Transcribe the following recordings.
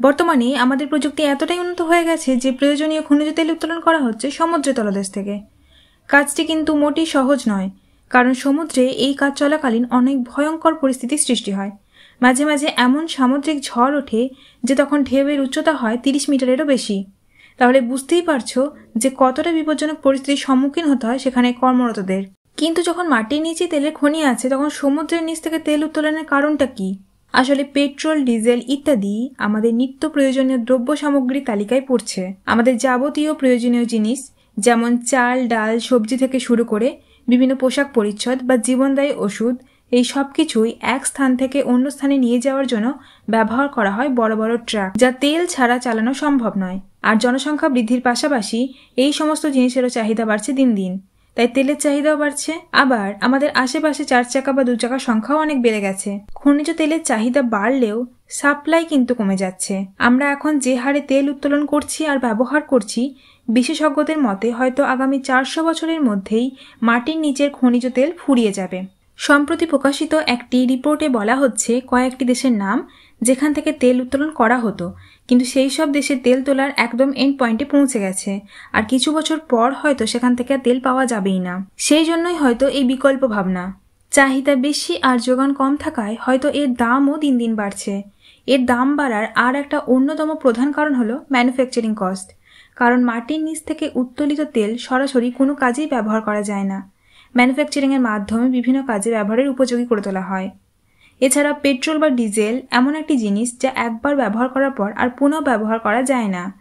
বর্তমানে আমাদের প্রযুক্তি এতটাই উন্নত হয়ে গেছে যে প্রয়োজনীয় খনিজ তেল উত্তোলন করা হচ্ছে সমুদ্র তলদেশ থেকে। কাজটি কিন্তু মোটেই সহজ নয়, কারণ সমুদ্রে এই কাজ চলাকালীন অনেক ভয়ঙ্কর পরিস্থিতির সৃষ্টি হয়। মাঝে মাঝে এমন সামুদ্রিক ঝড় ওঠে যে তখন ঢেউয়ের উচ্চতা হয় তিরিশ মিটারেরও বেশি। তাহলে বুঝতেই পারছ যে কতটা বিপজ্জনক পরিস্থিতির সম্মুখীন হতে হয় সেখানে কর্মরতদের। কিন্তু যখন মাটির নিচে তেলের খনি আছে, তখন সমুদ্রের নিচ থেকে তেল উত্তোলনের কারণটা কি? আসলে পেট্রোল, ডিজেল ইত্যাদি আমাদের নিত্য প্রয়োজনীয় দ্রব্য সামগ্রীর তালিকায় পড়ছে। আমাদের যাবতীয় প্রয়োজনীয় জিনিস, যেমন চাল, ডাল, সবজি থেকে শুরু করে বিভিন্ন পোশাক পরিচ্ছদ বা জীবনদায়ী ওষুধ, এই সব কিছুই এক স্থান থেকে অন্য স্থানে নিয়ে যাওয়ার জন্য ব্যবহার করা হয় বড় বড় ট্রাক, যা তেল ছাড়া চালানো সম্ভব নয়। আর জনসংখ্যা বৃদ্ধির পাশাপাশি এই সমস্ত জিনিসেরও চাহিদা বাড়ছে দিন দিন। তাই তেলের চাহিদাও বাড়ছে। আবার আমাদের আশেপাশে চার চাকা বা দু চাকার সংখ্যাও অনেক বেড়ে গেছে। খনিজ তেলের চাহিদা বাড়লেও সাপ্লাই কিন্তু কমে যাচ্ছে। আমরা এখন যে হারে তেল উত্তোলন করছি আর ব্যবহার করছি, বিশেষজ্ঞদের মতে হয়তো আগামী চারশো বছরের মধ্যেই মাটির নিচের খনিজ তেল ফুরিয়ে যাবে। সম্প্রতি প্রকাশিত একটি রিপোর্টে বলা হচ্ছে, কয়েকটি দেশের নাম যেখান থেকে তেল উত্তোলন করা হতো, কিন্তু সেই সব দেশে তেল তোলার একদম এন্ড পয়েন্টে পৌঁছে গেছে। আর কিছু বছর পর হয়তো সেখান থেকে তেল পাওয়া যাবেই না। সেই জন্যই হয়তো এই বিকল্প ভাবনা। চাহিদা বেশি আর যোগান কম থাকায় হয়তো এর দামও দিন দিন বাড়ছে। এর দাম বাড়ার আর একটা অন্যতম প্রধান কারণ হলো ম্যানুফ্যাকচারিং কস্ট কারণ মাটির নিচ থেকে উত্তোলিত তেল সরাসরি কোনো কাজেই ব্যবহার করা যায় না। ম্যানুফ্যাকচারিংয়ের মাধ্যমে বিভিন্ন কাজে ব্যবহারের উপযোগী করে তোলা হয়। এছাড়া পেট্রোল বা ডিজেল এমন একটি জিনিস যা একবার ব্যবহার করার পর আর পুনঃ ব্যবহার করা যায় না।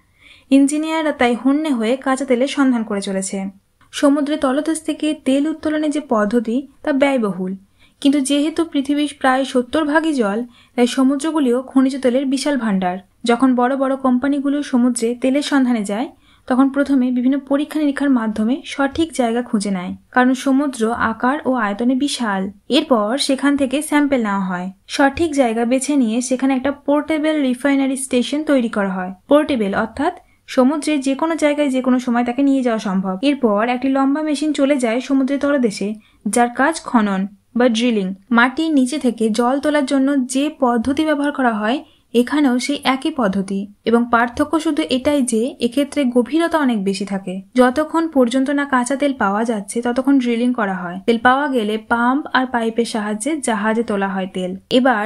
ইঞ্জিনিয়াররা তাই হন্যে হয়ে কাঁচা তেলের সন্ধান করে চলেছে। সমুদ্রের তলদেশ থেকে তেল উত্তোলনের যে পদ্ধতি তা ব্যয়বহুল। কিন্তু যেহেতু পৃথিবীর প্রায় সত্তর ভাগই জল, তাই সমুদ্রগুলিও খনিজ তেলের বিশাল ভাণ্ডার। যখন বড় বড় কোম্পানিগুলো সমুদ্রে তেলের সন্ধানে যায় তখন প্রথমে বিভিন্ন পরীক্ষা নিরীক্ষার মাধ্যমে সঠিক জায়গা খুঁজে নেয়, কারণ সমুদ্র, আকার ও আয়তনে বিশাল। এরপর সেখান থেকে স্যাম্পেল নেওয়া হয়। সঠিক জায়গা বেছে নিয়ে সেখানে একটা পোর্টেবল রিফাইনারি স্টেশন তৈরি করা হয়। পোর্টেবল অর্থাৎ সমুদ্রের যে কোনো জায়গায় যে কোনো সময় তাকে নিয়ে যাওয়া সম্ভব। এরপর একটি লম্বা মেশিন চলে যায় সমুদ্রের তলদেশে, যার কাজ খনন বা ড্রিলিং। মাটির নিচে থেকে জল তোলার জন্য যে পদ্ধতি ব্যবহার করা হয় এখানেও সেই একই পদ্ধতি, এবং পার্থক্য শুধু এটাই যে, এক্ষেত্রে গভীরতা অনেক বেশি থাকে। যতক্ষণ পর্যন্ত না কাঁচা তেল পাওয়া যাচ্ছে, ততক্ষণ ড্রিলিং করা হয়। তেল পাওয়া গেলে পাম্প আর পাইপের সাহায্যে জাহাজে তোলা হয় তেল। এবার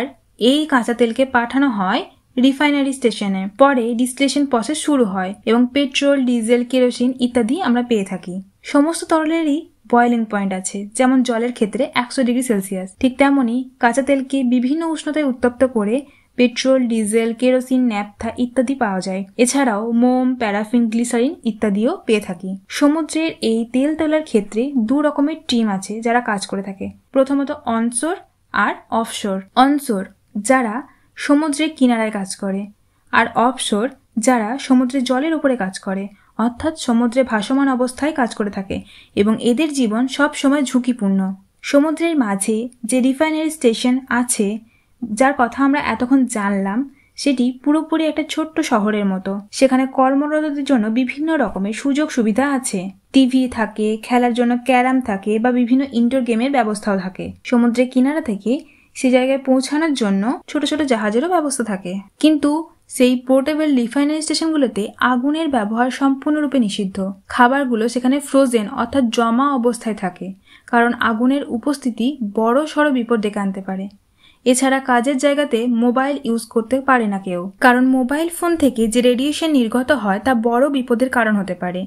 এই কাঁচা তেলকে পাঠানো হয় রিফাইনারি স্টেশনে পরে ডিস্টিলেশন প্রসেস শুরু হয়, এবং পেট্রোল ডিজেল কেরোসিন ইত্যাদি আমরা পেয়ে থাকি। সমস্ত তরলেরই বয়েলিং পয়েন্ট আছে, যেমন জলের ক্ষেত্রে একশো ডিগ্রি সেলসিয়াস। ঠিক তেমনই কাঁচা তেলকে বিভিন্ন উষ্ণতায় উত্তপ্ত করে পেট্রোল, ডিজেল, কেরোসিন, ন্যাপথা ইত্যাদি পাওয়া যায়। এছাড়াও মোম, প্যারাফিন, গ্লিসারিন ইত্যাদিও পেয়ে থাকি। সমুদ্রের এই তেল তোলার ক্ষেত্রে দু রকমের টিম আছে যারা কাজ করে থাকে। প্রথমত অনসোর আর অফশোর। অনসোর যারা সমুদ্রের কিনারায় কাজ করে আর অফশোর যারা সমুদ্রের জলের উপরে কাজ করে, অর্থাৎ সমুদ্রে ভাসমান অবস্থায় কাজ করে থাকে এবং এদের জীবন সব সময় ঝুঁকিপূর্ণ। সমুদ্রের মাঝে যে রিফাইনারি স্টেশন আছে যার কথা আমরা এতক্ষণ জানলাম, সেটি পুরোপুরি একটা ছোট্ট শহরের মতো। সেখানে কর্মরতদের জন্য বিভিন্ন রকমের সুযোগ সুবিধা আছে। টিভি থাকে, খেলার জন্য ক্যারাম থাকে বা বিভিন্ন ইনডোর গেমের ব্যবস্থাও থাকে। সমুদ্রের কিনারা থেকে সে জায়গায় পৌঁছানোর জন্য ছোট ছোট জাহাজেরও ব্যবস্থা থাকে। কিন্তু সেই পোর্টেবল রিফাইনারি স্টেশনগুলোতে আগুনের ব্যবহার সম্পূর্ণরূপে নিষিদ্ধ। খাবারগুলো সেখানে ফ্রোজেন অর্থাৎ জমা অবস্থায় থাকে। কারণ আগুনের উপস্থিতি বড় সড়ো বিপদ ডেকে আনতে পারে। এছাড়া কাজের জায়গাতে মোবাইল ইউজ করতে পারে না কেউ। কারণ মোবাইল ফোন থেকে যে রেডিয়েশন নির্গত হয়, তা বড় বিপদের কারণ হতে পারে।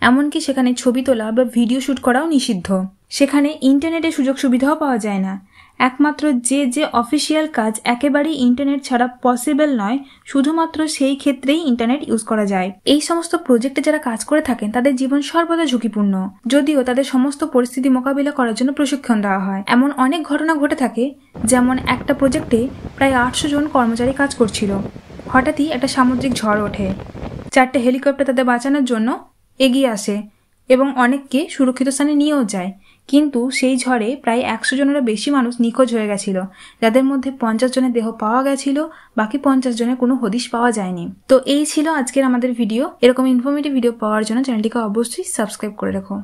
এমনকি সেখানে ছবি তোলা বা ভিডিও শ্যুট করাও নিষিদ্ধ। সেখানে ইন্টারনেটের সুযোগ সুবিধাও পাওয়া যায় না। একমাত্র যে যে অফিসিয়াল কাজ একেবারেই ইন্টারনেট ছাড়া পসিবল নয়, শুধুমাত্র সেই ক্ষেত্রেই ইন্টারনেট ইউজ করা যায়। এই সমস্ত প্রজেক্টে যারা কাজ করে থাকেন, তাদের জীবন সর্বদা ঝুঁকিপূর্ণ। যদিও তাদের সমস্ত পরিস্থিতি মোকাবিলা করার জন্য প্রশিক্ষণ দেওয়া হয়। এমন অনেক ঘটনা ঘটে থাকে, যেমন একটা প্রজেক্টে প্রায় আটশো জন কর্মচারী কাজ করছিল। হঠাৎই একটা সামুদ্রিক ঝড় ওঠে। চারটে হেলিকপ্টার তাদের বাঁচানোর জন্য এগিয়ে আসে এবং অনেককে সুরক্ষিত স্থানে নিয়েও যায়। কিন্তু সেই ঝড়ে প্রায় একশো জনেরও বেশি মানুষ নিখোঁজ হয়ে গেছিল। যাদের মধ্যে পঞ্চাশ জনের দেহ পাওয়া গেছিল, বাকি পঞ্চাশ জনের কোনো হদিশ পাওয়া যায়নি। তো এই ছিল আজকের আমাদের ভিডিও। এরকম ইনফরমেটিভ ভিডিও পাওয়ার জন্য চ্যানেলটিকে অবশ্যই সাবস্ক্রাইব করে রাখো।